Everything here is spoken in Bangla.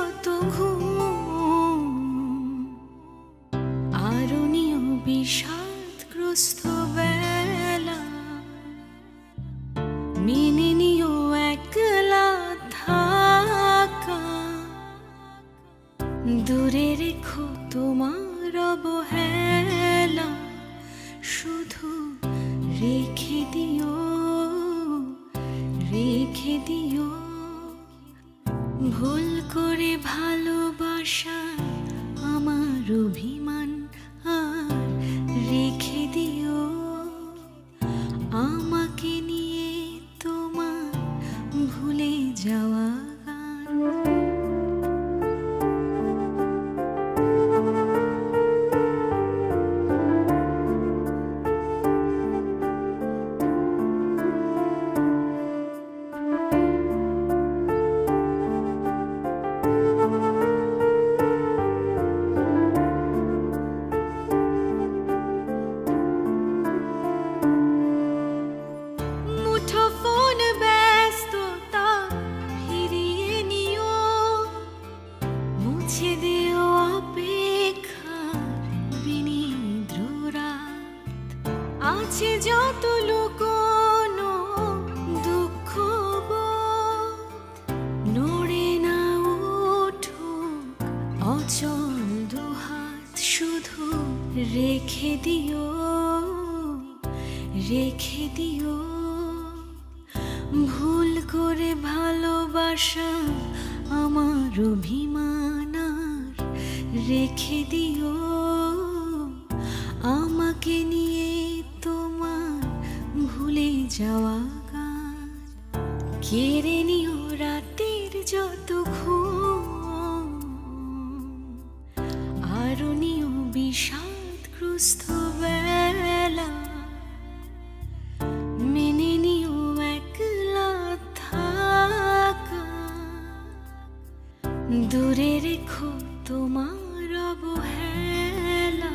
যত আরণীয় বিষাদগ্রস্ত বেলা। মেনে একলা থাকা। দূরে রেখো তোমার অবহেলা। শুধু রেখে দিও রেখে দিও। ভুল করে ভালোবাসা আছে যত লুকোনো দুঃখ নড়ে না উঠুক অচল দুহাত, শুধু রেখে দিও রেখে দিও। ভুল করে ভালোবাসা আমার অভিমান রেখে দিও। যাওয়া গান কেড়ে নিও রাতের যত ঘুম আরও নিও বিষাদগ্রস্ত বেলা মেনে নিও একলা থাকা দূরে রেখো তোমার অবহেলা